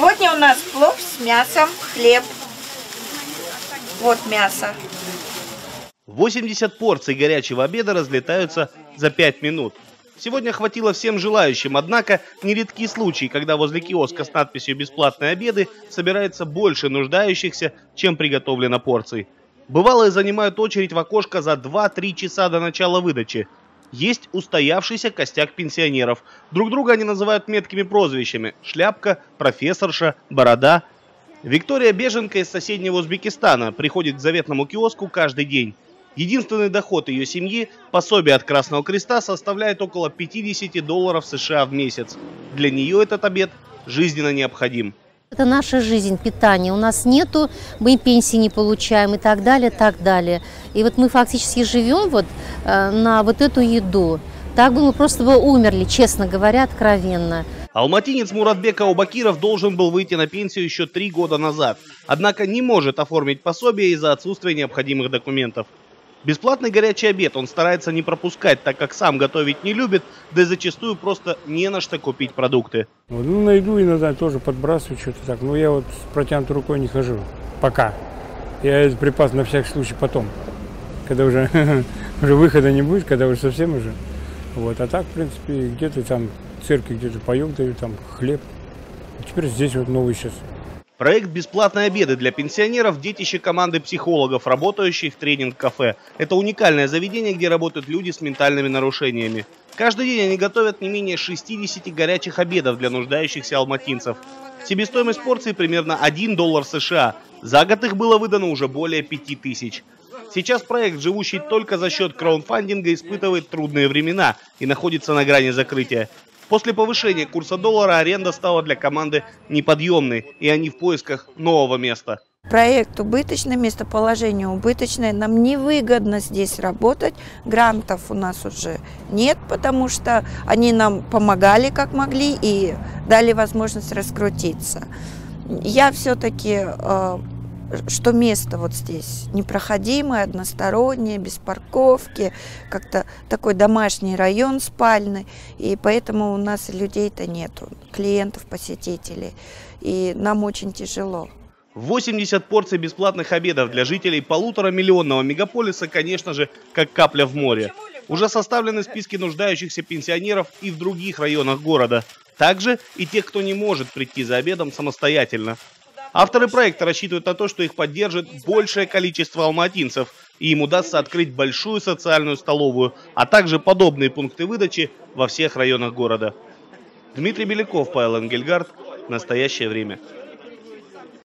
Сегодня у нас плов с мясом, хлеб. Вот мясо. 80 порций горячего обеда разлетаются за 5 минут. Сегодня хватило всем желающим, однако нередки случаи, когда возле киоска с надписью «Бесплатные обеды» собирается больше нуждающихся, чем приготовлено порций. Бывалые занимают очередь в окошко за 2-3 часа до начала выдачи. Есть устоявшийся костяк пенсионеров. Друг друга они называют меткими прозвищами – шляпка, профессорша, борода. Виктория Беженка из соседнего Узбекистана приходит к заветному киоску каждый день. Единственный доход ее семьи, пособие от Красного Креста, составляет около 50 долларов США в месяц. Для нее этот обед жизненно необходим. Это наша жизнь, питание. У нас нету, мы пенсии не получаем и так далее, так далее. И вот мы фактически живем вот э, на вот эту еду. Так бы мы просто бы умерли, честно говоря, откровенно. Алматинец Муратбек Аубакиров должен был выйти на пенсию еще три года назад, однако не может оформить пособие из-за отсутствия необходимых документов. Бесплатный горячий обед он старается не пропускать, так как сам готовить не любит, да и зачастую просто не на что купить продукты. Ну, на еду иногда тоже подбрасываю что-то так, но я вот с протянутой рукой не хожу. Пока. Я этот припас на всякий случай потом. Когда уже, уже выхода не будет, когда уже совсем уже. Вот. А так, в принципе, где-то там в церкви где-то паёк дают, там хлеб. А теперь здесь вот новый сейчас Проект «Бесплатные обеды для пенсионеров» – детище команды психологов, работающих в тренинг-кафе. Это уникальное заведение, где работают люди с ментальными нарушениями. Каждый день они готовят не менее 60 горячих обедов для нуждающихся алматинцев. Себестоимость порции примерно 1 доллар США. За год их было выдано уже более 5 тысяч. Сейчас проект, живущий только за счет краудфандинга, испытывает трудные времена и находится на грани закрытия. После повышения курса доллара аренда стала для команды неподъемной, и они в поисках нового места. Проект убыточный, местоположение убыточное. Нам невыгодно здесь работать. Грантов у нас уже нет, потому что они нам помогали как могли и дали возможность раскрутиться. Я все-таки э, что место вот здесь непроходимое, одностороннее, без парковки, как-то такой домашний район спальный, и поэтому у нас людей-то нету, клиентов, посетителей, и нам очень тяжело. 80 порций бесплатных обедов для жителей полутора миллионного мегаполиса, конечно же, как капля в море. Уже составлены списки нуждающихся пенсионеров и в других районах города. Также и тех, кто не может прийти за обедом самостоятельно. Авторы проекта рассчитывают на то, что их поддержит большее количество алматинцев, и им удастся открыть большую социальную столовую, а также подобные пункты выдачи во всех районах города. Дмитрий Беляков, Павел Энгельгард. Настоящее время.